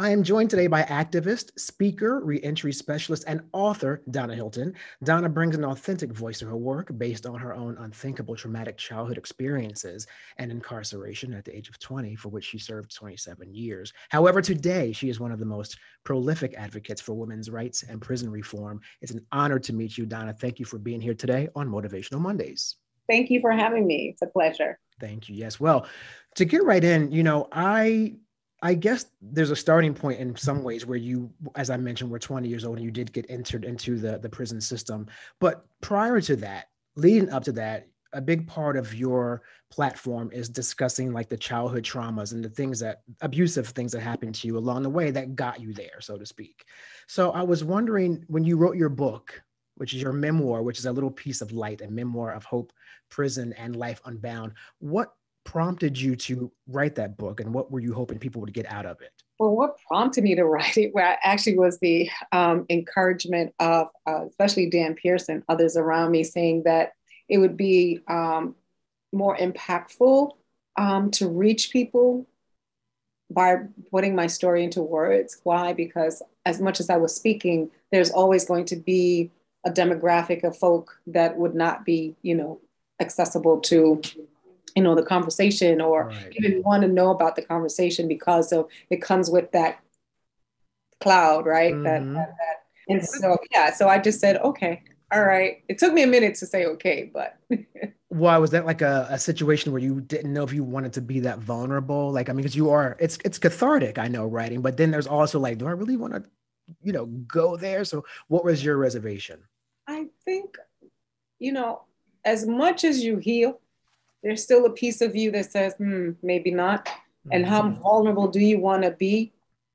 I am joined today by activist, speaker, reentry specialist, and author Donna Hylton. Donna brings an authentic voice to her work based on her own unthinkable traumatic childhood experiences and incarceration at the age of 20, for which she served 27 years. However, today she is one of the most prolific advocates for women's rights and prison reform. It's an honor to meet you, Donna. Thank you for being here today on Motivational Mondays. Thank you for having me. It's a pleasure. Thank you. Yes. Well, to get right in, you know, I I guess there's a starting point in some ways where you, as I mentioned, were 20 years old and you did get entered into the, the prison system. But prior to that, leading up to that, a big part of your platform is discussing like the childhood traumas and the things that abusive things that happened to you along the way that got you there, so to speak. So I was wondering when you wrote your book, which is your memoir, which is a little piece of light, a memoir of hope, prison, and life unbound, what prompted you to write that book and what were you hoping people would get out of it? Well, what prompted me to write it well, actually was the um, encouragement of uh, especially Dan Pearson, others around me saying that it would be um, more impactful um, to reach people by putting my story into words. Why? Because as much as I was speaking, there's always going to be a demographic of folk that would not be, you know, accessible to you know the conversation or right. even want to know about the conversation because of it comes with that cloud right? Mm-hmm. that, that, that and so yeah so i just said okay all right. It took me a minute to say okay but why was that like a, a situation where you didn't know if you wanted to be that vulnerable? Like i mean because you are it's it's cathartic i know writing but then there's also like do i really want to you know go there? So what was your reservation? I think you know as much as you heal there's still a piece of you that says, hmm, maybe not. Mm-hmm. And how mm-hmm. vulnerable do you want to be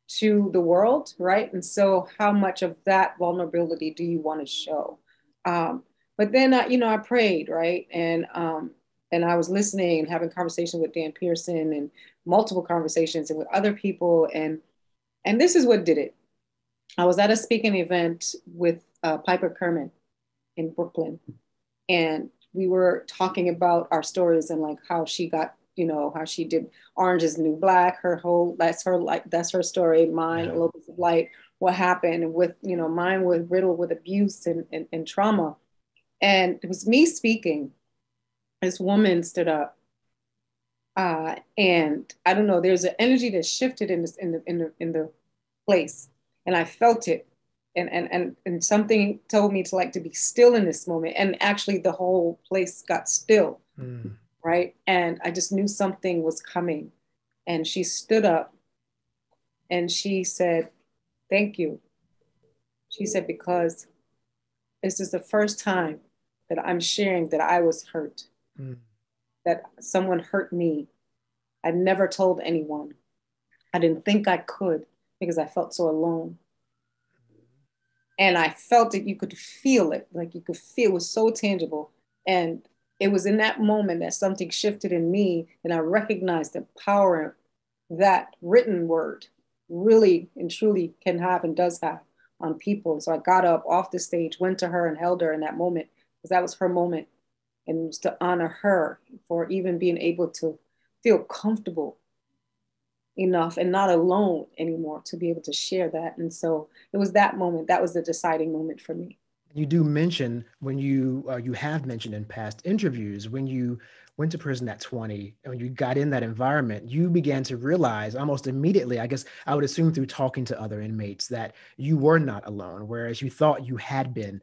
to the world, right? And so, how much of that vulnerability do you want to show? Um, but then, I, you know, I prayed, right? And um, and I was listening and having conversations with Dan Pearson and multiple conversations and with other people, and and this is what did it. I was at a speaking event with uh, Piper Kerman in Brooklyn, and we were talking about our stories and like how she got you know how she did orange is new black her whole that's her like that's her story mine yeah. a little bit of light what happened with you know mine was riddled with abuse and, and, and trauma. And it was me speaking. This woman stood up uh, and i don't know there's an energy that shifted in this in the in the in the place and i felt it and and and and something told me to like to be still in this moment. And actually the whole place got still mm. right? And i just knew something was coming. And she stood up and she said thank you. She said because this is the first time that i'm sharing that i was hurt mm. that someone hurt me. I never told anyone. I didn't think i could because i felt so alone and I felt it. You could feel it, like you could feel it was so tangible. And it was in that moment that something shifted in me, and I recognized the power that written word really and truly can have and does have on people. So I got up off the stage, went to her, and held her in that moment because that was her moment, and to honor her for even being able to feel comfortable enough and not alone anymore to be able to share that. And so it was that moment that was the deciding moment for me. You do mention when you uh, you have mentioned in past interviews when you went to prison at 20 and when you got in that environment you began to realize almost immediately i guess i would assume through talking to other inmates that you were not alone whereas you thought you had been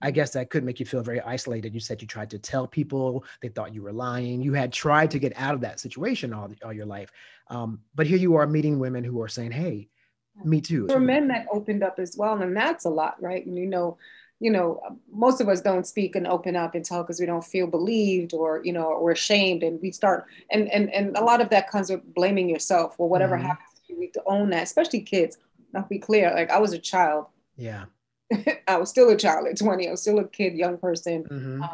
I guess that could make you feel very isolated. You said you tried to tell people, they thought you were lying. You had tried to get out of that situation all, all your life. Um, but here you are meeting women who are saying, hey, me too. For men that opened up as well. And that's a lot, right? And you know, you know, most of us don't speak and open up and tell because we don't feel believed or, you know, or ashamed. And we start, and, and, and a lot of that comes with blaming yourself or whatever mm-hmm. happens to you. We to own that, especially kids. Now, be clear, like I was a child. Yeah I was still a child at 20. I was still a kid, young person. Mm-hmm. Um,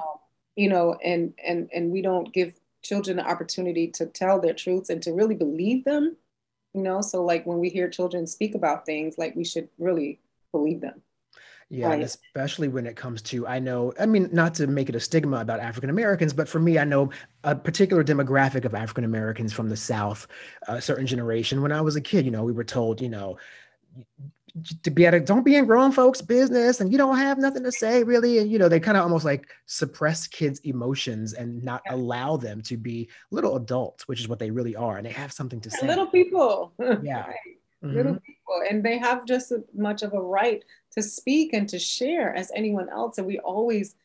you know, and and and we don't give children the opportunity to tell their truths and to really believe them. You know, so like when we hear children speak about things, like we should really believe them. Yeah, right. especially when it comes to, I know, I mean, not to make it a stigma about African Americans, but for me, I know a particular demographic of African Americans from the South, a certain generation. When I was a kid, you know, we were told, you know, to be at a don't be in grown folks business and you don't have nothing to say really. And you know they kind of almost like suppress kids emotions and not allow them to be little adults which is what they really are and they have something to say. little people. Yeah. Mm-hmm. little people. And they have just as much of a right to speak and to share as anyone else. And we always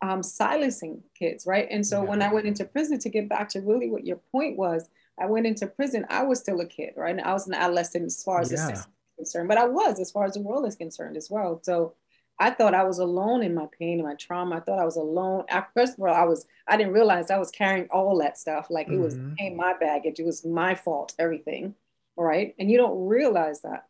um, silencing kids right? And so yeah. when i went into prison to get back to really what your point was i went into prison i was still a kid right? And i was an adolescent as far as yeah. the system concerned, but I was as far as the world is concerned as well. So I thought I was alone in my pain and my trauma. I thought I was alone. First of all, I was I didn't realize I was carrying all that stuff. Like it was mm-hmm. my baggage. It was my fault, everything. Right. And you don't realize that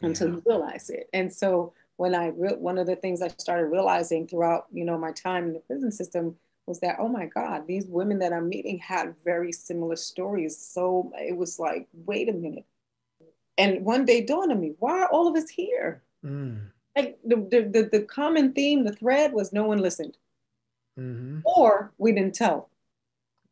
yeah. until you realize it. And so when I re- one of the things I started realizing throughout, you know, my time in the prison system was that, oh my God, these women that I'm meeting had very similar stories. So it was like, wait a minute, and one day dawned on me, why are all of us here? Mm. Like the, the, the, the, common theme, the thread was no one listened. Mm-hmm. Or we didn't tell.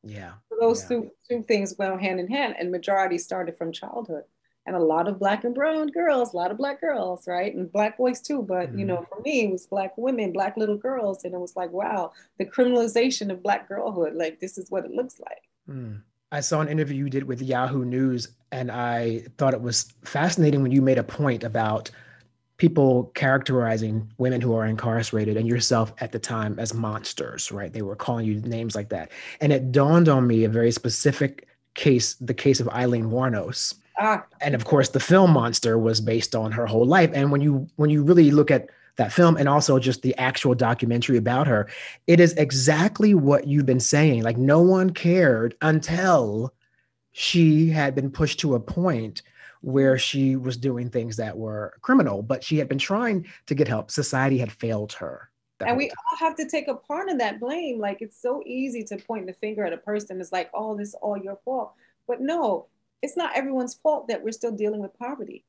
Yeah. So those yeah. Two, two things went hand in hand. And majority started from childhood. And a lot of black and brown girls, a lot of black girls, right? And black boys too. But mm-hmm. you know, for me, it was black women, black little girls. And it was like, wow, the criminalization of black girlhood, like this is what it looks like. Mm. I saw an interview you did with Yahoo News, and I thought it was fascinating when you made a point about people characterizing women who are incarcerated and yourself at the time as monsters, right? They were calling you names like that. And it dawned on me a very specific case, the case of Aileen Wuornos. Ah. And of course, the film Monster was based on her whole life. And when you when you really look at that film and also just the actual documentary about her. It is exactly what you've been saying. Like no one cared until she had been pushed to a point where she was doing things that were criminal but she had been trying to get help. Society had failed her and we all have to take a part in that blame. Like it's so easy to point the finger at a person. It's like oh this is all your fault. But no it's not everyone's fault that we're still dealing with poverty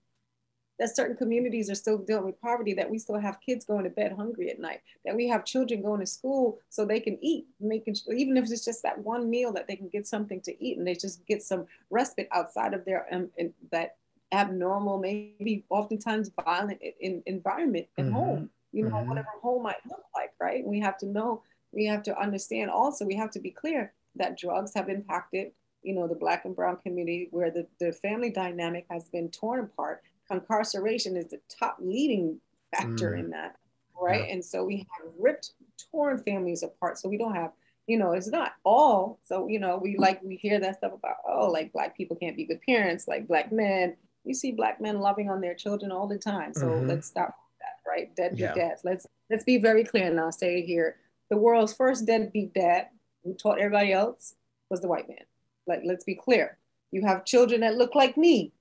that certain communities are still dealing with poverty, that we still have kids going to bed hungry at night, that we have children going to school so they can eat, making even if it's just that one meal that they can get something to eat and they just get some respite outside of their um, in, that abnormal, maybe oftentimes violent in, environment at mm-hmm. home. You know, mm-hmm. whatever home might look like, right? We have to know, we have to understand. Also, we have to be clear that drugs have impacted you know the black and brown community where the, the family dynamic has been torn apart incarceration is the top leading factor mm. in that, right? Yeah. And so we have ripped, torn families apart. So we don't have, you know, it's not all. So, you know, we like, we hear that stuff about, oh, like black people can't be good parents, like black men. You see black men loving on their children all the time. So mm-hmm. let's stop that, right? Deadbeat yeah. dads. Let's let's be very clear and I'll say it here. The world's first deadbeat dad who taught everybody else was the white man. Like, let's be clear. You have children that look like me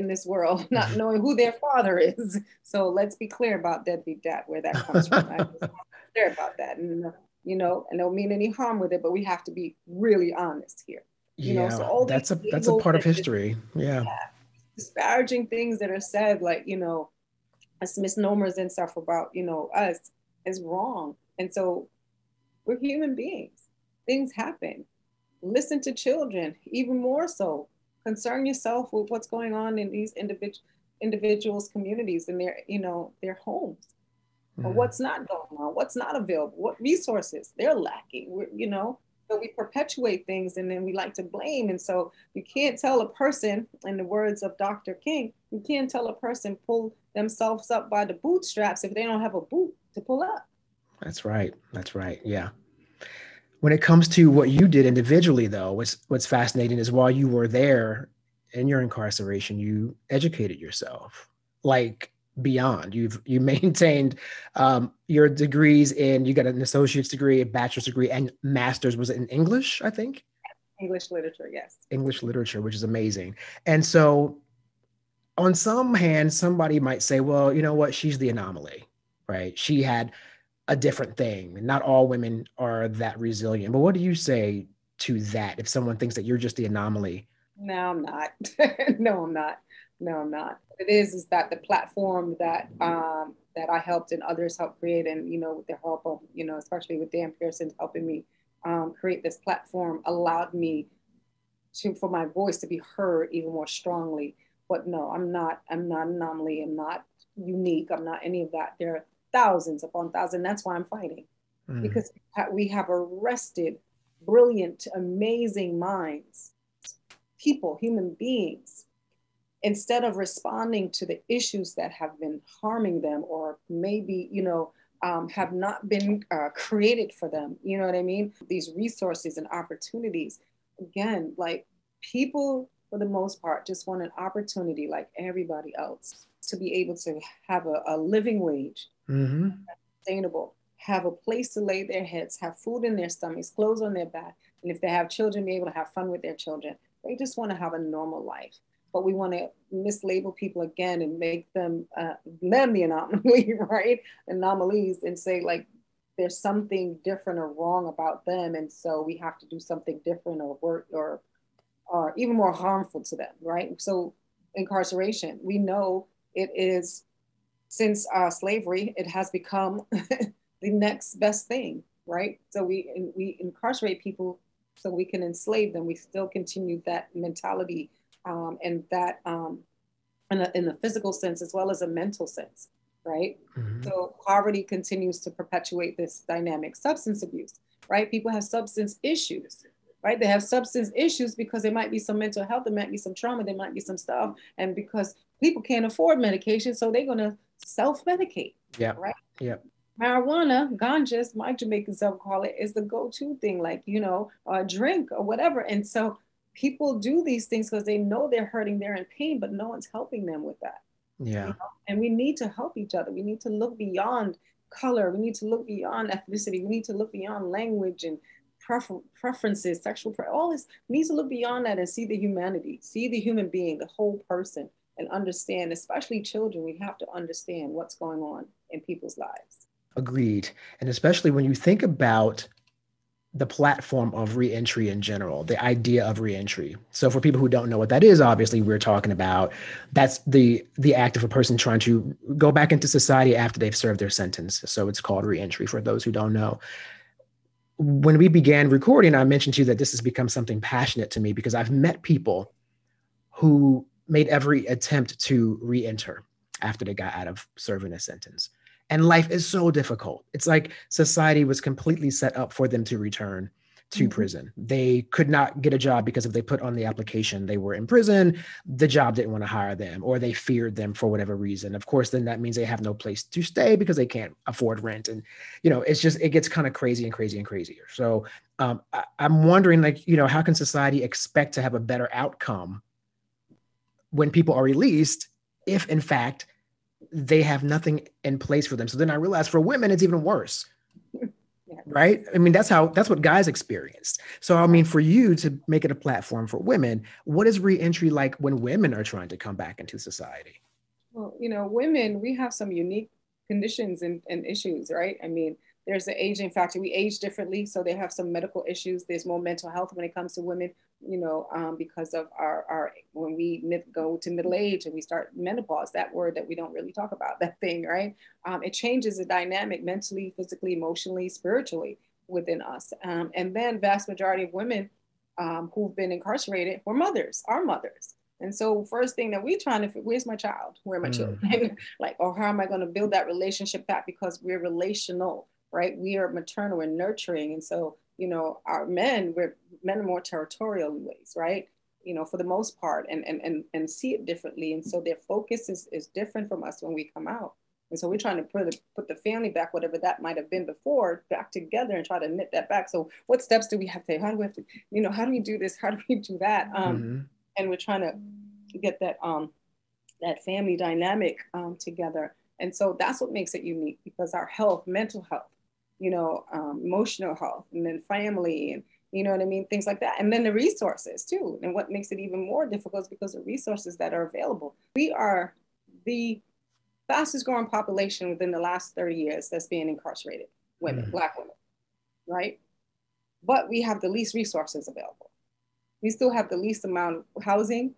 in this world, not mm-hmm. knowing who their father is. So let's be clear about deadbeat dad, where that comes from. I'm clear about that. And, uh, you know, and don't mean any harm with it, but we have to be really honest here. You yeah, know, so all that's a that's a part of history. Yeah. yeah. Disparaging things that are said, like, you know, as misnomers and stuff about, you know, us is wrong. And so we're human beings. Things happen. Listen to children, even more so concern yourself with what's going on in these individual individuals communities and their you know their homes. Mm. or what's not going on? What's not available? What resources? They're lacking. We're, you know so we perpetuate things and then we like to blame. And so you can't tell a person in the words of dr king you can't tell a person pull themselves up by the bootstraps if they don't have a boot to pull up. That's right. That's right. Yeah when it comes to what you did individually, though, what's what's fascinating is while you were there in your incarceration, you educated yourself like beyond. You've you maintained um, your degrees in. You got an associate's degree, a bachelor's degree, and master's was in English, I think. English literature, yes. English literature, which is amazing. And so, on some hand, somebody might say, "Well, you know what? She's the anomaly, right? She had." A different thing. Not all women are that resilient. But what do you say to that if someone thinks that you're just the anomaly No, I'm not. no, I'm not. No, I'm not. It is is that the platform that um, that I helped and others helped create, and you know, with the help of you know, especially with Dan Pearson helping me um, create this platform, allowed me to for my voice to be heard even more strongly. But no, I'm not. I'm not an anomaly. I'm not unique. I'm not any of that. There thousands upon thousands. That's why I'm fighting, mm. because we have arrested brilliant, amazing minds, people, human beings instead of responding to the issues that have been harming them or maybe you know um, have not been uh, created for them you know what i mean these resources and opportunities again like people for the most part just want an opportunity like everybody else to be able to have a, a living wage mm-hmm. sustainable have a place to lay their heads have food in their stomachs clothes on their back and if they have children be able to have fun with their children they just want to have a normal life but we want to mislabel people again and make them uh, them the anomaly, right? Anomalies, and say like there's something different or wrong about them, and so we have to do something different or work or or even more harmful to them, right? So incarceration, we know it is since uh, slavery, it has become the next best thing, right? So we we incarcerate people so we can enslave them. We still continue that mentality um, and that um, in, a, in the physical sense as well as a mental sense, right? Mm-hmm. So poverty continues to perpetuate this dynamic. Substance abuse, right? People have substance issues, right? They have substance issues because there might be some mental health, there might be some trauma, there might be some stuff, and because people can't afford medication, so they're gonna self-medicate. Yeah. Right. Yeah marijuana, ganjas, my Jamaican self call it, is the go-to thing, like you know, a drink or whatever. And so people do these things because they know they're hurting, they're in pain, but no one's helping them with that. Yeah. You know? And we need to help each other. We need to look beyond color. We need to look beyond ethnicity. We need to look beyond language and prefer- preferences, sexual, pre- all this. We need to look beyond that and see the humanity, see the human being, the whole person, and understand, especially children, we have to understand what's going on in people's lives. Agreed. And especially when you think about the platform of reentry in general, the idea of reentry. So for people who don't know what that is, obviously we're talking about that's the the act of a person trying to go back into society after they've served their sentence. So it's called reentry for those who don't know. When we began recording, I mentioned to you that this has become something passionate to me because I've met people who made every attempt to reenter after they got out of serving a sentence and life is so difficult. It's like society was completely set up for them to return to mm-hmm. prison. They could not get a job because if they put on the application they were in prison, the job didn't want to hire them or they feared them for whatever reason. Of course, then that means they have no place to stay because they can't afford rent. And, you know, it's just, it gets kind of crazy and crazy and crazier. So um, I, I'm wondering, like, you know, how can society expect to have a better outcome when people are released if, in fact, they have nothing in place for them. So then I realized for women, it's even worse. Right. I mean, that's how that's what guys experienced. So I mean, for you to make it a platform for women, what is reentry like when women are trying to come back into society? Well, you know, women, we have some unique conditions and, and issues, right? I mean, there's the aging factor. We age differently, so they have some medical issues. There's more mental health when it comes to women you know, um, because of our, our when we mid, go to middle age and we start menopause, that word that we don't really talk about, that thing, right? Um, it changes the dynamic mentally, physically, emotionally, spiritually within us. Um, and then vast majority of women um, who've been incarcerated were mothers, our mothers. And so first thing that we're trying to, where's my child? Where are my mm. children? like, or how am I going to build that relationship back? Because we're relational, right? We are maternal and nurturing. And so you know, our men, we're men are more territorial in ways, right? You know, for the most part, and and and, and see it differently. And so their focus is, is different from us when we come out. And so we're trying to put the, put the family back, whatever that might have been before, back together and try to knit that back. So what steps do we have to, how do we have to, you know, how do we do this? How do we do that? Um, mm-hmm. And we're trying to get that, um, that family dynamic um, together. And so that's what makes it unique because our health, mental health, you know, um, emotional health, and then family, and you know what I mean, things like that. And then the resources too. And what makes it even more difficult is because the resources that are available. We are the fastest growing population within the last 30 years that's being incarcerated, women, mm. Black women, right? But we have the least resources available. We still have the least amount of housing.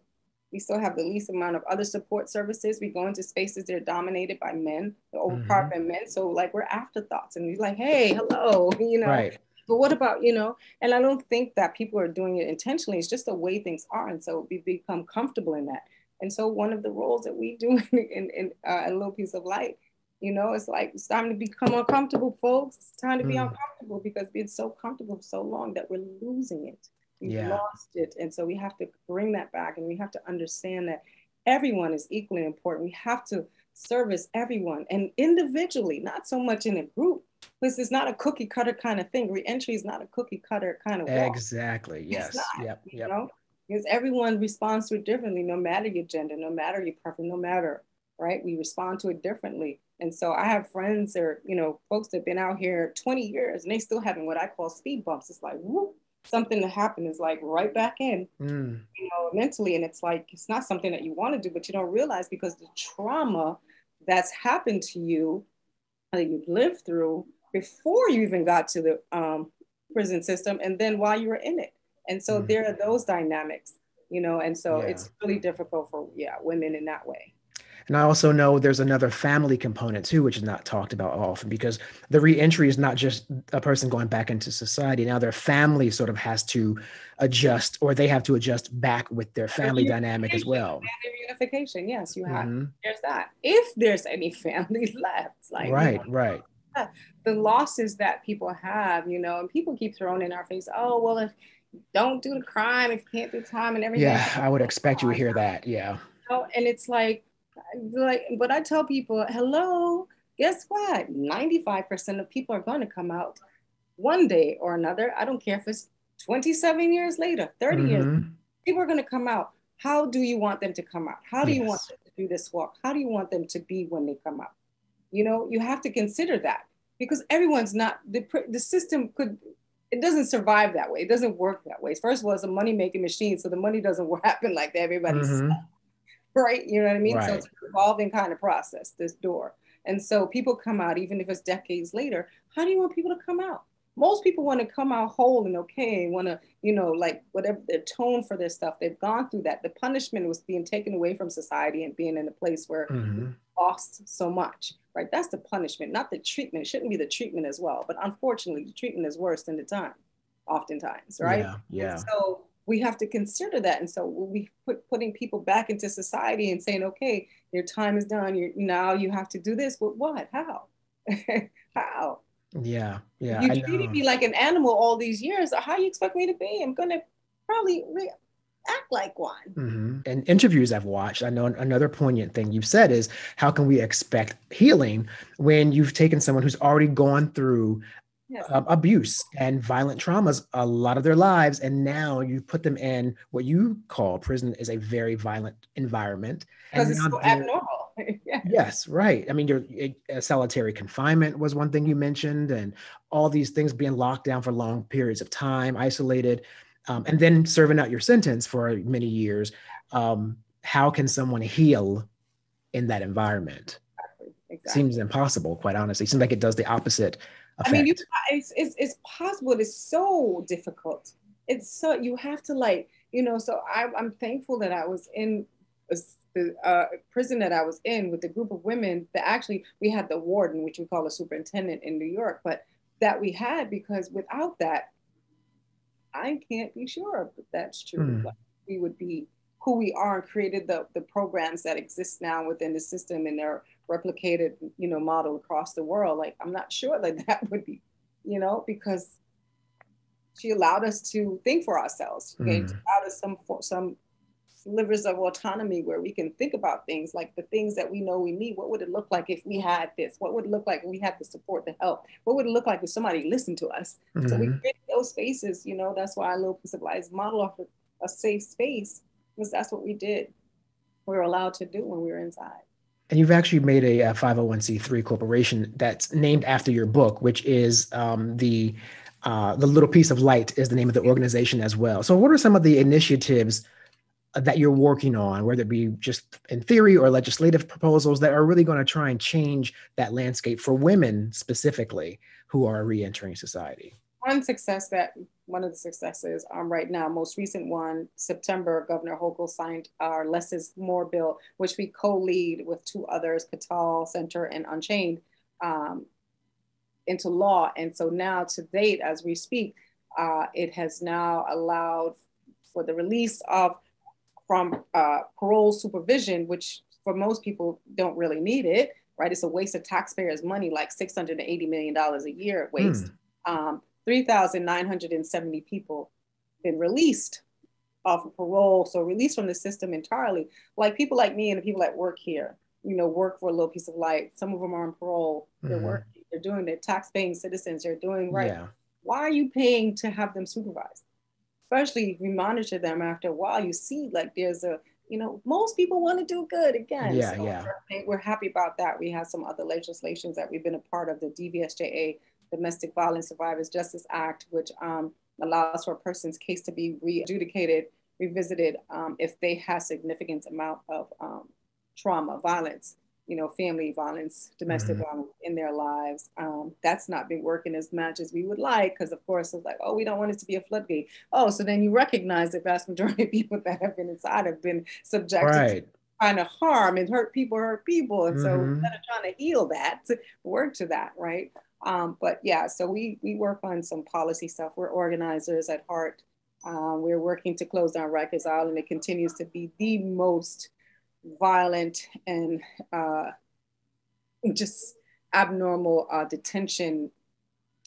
We still have the least amount of other support services. We go into spaces that are dominated by men, the overpowered mm-hmm. men. So like we're afterthoughts and we're like, hey, hello, you know. Right. But what about, you know, and I don't think that people are doing it intentionally. It's just the way things are. And so we become comfortable in that. And so one of the roles that we do in, in, in uh, a little piece of light, you know, it's like it's time to become uncomfortable, folks. It's time to be mm. uncomfortable because being so comfortable for so long that we're losing it. We've yeah. lost it. And so we have to bring that back and we have to understand that everyone is equally important. We have to service everyone and individually, not so much in a group. This is not a cookie cutter kind of thing. Reentry is not a cookie cutter kind of walk. Exactly. Yes. Not, yep. Yep. You know? Because everyone responds to it differently, no matter your gender, no matter your preference, no matter, right? We respond to it differently. And so I have friends or, you know, folks that have been out here 20 years and they still having what I call speed bumps. It's like, whoop, something to happen is like right back in, mm. you know, mentally. And it's like, it's not something that you want to do, but you don't realize because the trauma that's happened to you that you've lived through before you even got to the um, prison system and then while you were in it. And so mm. there are those dynamics, you know, and so yeah. it's really difficult for, yeah, women in that way. And I also know there's another family component too, which is not talked about often because the reentry is not just a person going back into society. Now their family sort of has to adjust or they have to adjust back with their family dynamic as well. Family Reunification, yes, you have. Mm-hmm. There's that. If there's any family left, like right, you know, right. The losses that people have, you know, and people keep throwing in our face, oh, well, if don't do the crime, if you can't do time and everything. Yeah, I would expect you to hear that. Yeah. Oh, and it's like like but I tell people, hello, guess what? 95% of people are going to come out one day or another. I don't care if it's 27 years later, 30 mm-hmm. years. People are going to come out. How do you want them to come out? How do yes. you want them to do this walk? How do you want them to be when they come out? You know, you have to consider that because everyone's not the the system could it doesn't survive that way. It doesn't work that way. First of all, it's a money making machine, so the money doesn't happen like that. everybody's. Mm-hmm right? You know what I mean? Right. So it's an evolving kind of process, this door. And so people come out, even if it's decades later. How do you want people to come out? Most people want to come out whole and okay, want to, you know, like whatever their tone for their stuff. They've gone through that. The punishment was being taken away from society and being in a place where mm-hmm. lost so much, right? That's the punishment, not the treatment. It shouldn't be the treatment as well. But unfortunately, the treatment is worse than the time, oftentimes, right? Yeah. yeah. And so we have to consider that. And so we put putting people back into society and saying, okay, your time is done. You now you have to do this. But what? How? How? Yeah, yeah. You treated me like an animal all these years. How you expect me to be? I'm gonna probably re- act like one. Mm-hmm. And interviews I've watched, I know another poignant thing you've said is how can we expect healing when you've taken someone who's already gone through yes. uh, abuse and violent traumas a lot of their lives and now you put them in what you call prison is a very violent environment because it's so abnormal yes. yes. right i mean your solitary confinement was one thing you mentioned and all these things being locked down for long periods of time isolated um, and then serving out your sentence for many years um, how can someone heal in that environment exactly. Exactly. seems impossible quite honestly seems like it does the opposite effect. I mean, you, it's, it's, it's possible. It's so difficult. It's so, you have to like, you know, so I, I'm thankful that I was in the uh, prison that I was in with a group of women that actually, we had the warden, which we call a superintendent in New York, but that we had because without that, I can't be sure that that's true. Mm. Like we would be who we are and created the, the programs that exist now within the system and they're replicated, you know, model across the world. Like, I'm not sure that that would be, you know, because she allowed us to think for ourselves. Okay, mm. allowed us some some slivers of autonomy where we can think about things like the things that we know we need. What would it look like if we had this? What would it look like if we had the support, the help? What would it look like if somebody listened to us? Mm-hmm. So we mm-hmm. create those spaces. You know, that's why Little Piece of Light model of a safe space because that's what we did. We were allowed to do when we were inside. And you've actually made a, a 501c3 corporation that's named after your book, which is um, the uh, the little piece of light is the name of the organization as well. So, what are some of the initiatives that you're working on, whether it be just in theory or legislative proposals that are really going to try and change that landscape for women specifically who are reentering society? One success that one of the successes um, right now. Most recent one, September, Governor Hochul signed our Less is More bill, which we co-lead with two others, Katal Center and Unchained, um, into law. And so now to date, as we speak, uh, it has now allowed for the release of from uh, parole supervision, which for most people don't really need it, right? It's a waste of taxpayers' money, like $680 million a year waste. Mm. Um, 3,970 people been released off of parole, so released from the system entirely. Like people like me and the people that work here, you know, work for a little piece of light. Some of them are on parole. They're mm-hmm. working. They're doing. They're tax-paying citizens. They're doing right. Yeah. Why are you paying to have them supervised? Especially if you monitor them after a while, you see like there's a you know, most people want to do good again. Yeah, so yeah. We're, we're, happy about that. We have some other legislations that we've been a part of the DVSJA Domestic Violence Survivors Justice Act, which um, allows for a person's case to be re-adjudicated, revisited um, if they have significant amount of um, trauma, violence, you know, family violence, domestic mm-hmm. violence in their lives. Um, that's not been working as much as we would like, because of course it's like, oh, we don't want it to be a floodgate. Oh, so then you recognize the vast majority of people that have been inside have been subjected right. to kind of harm and hurt people hurt people and mm-hmm. so instead of trying to heal that work to that right um, but yeah, so we, we work on some policy stuff. We're organizers at heart. Um, we're working to close down Rikers Island. It continues to be the most violent and uh, just abnormal uh, detention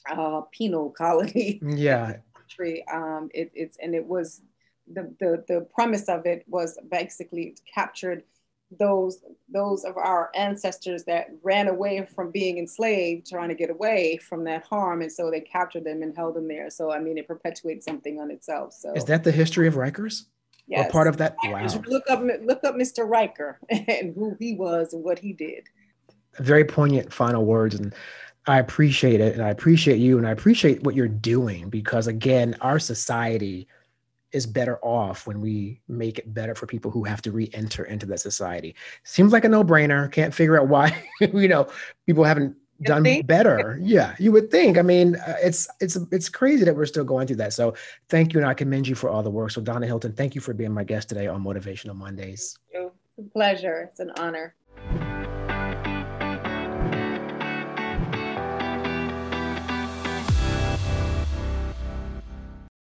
uh, penal colony. Yeah. Country. Um, it, it's and it was the, the the premise of it was basically captured those those of our ancestors that ran away from being enslaved trying to get away from that harm and so they captured them and held them there. So i mean it perpetuates something on itself so. Is that the history of rikers? Yes. or part of that? Wow. look up look up mr riker and who he was and what he did. Very poignant final words and i appreciate it and i appreciate you and i appreciate what you're doing because again our society is better off when we make it better for people who have to re-enter into that society. Seems like a no-brainer. Can't figure out why you know people haven't you done think? better. Yeah, you would think. I mean, uh, it's it's it's crazy that we're still going through that. So thank you, and I commend you for all the work. So Donna Hylton, thank you for being my guest today on Motivational Mondays. It's a pleasure. It's an honor.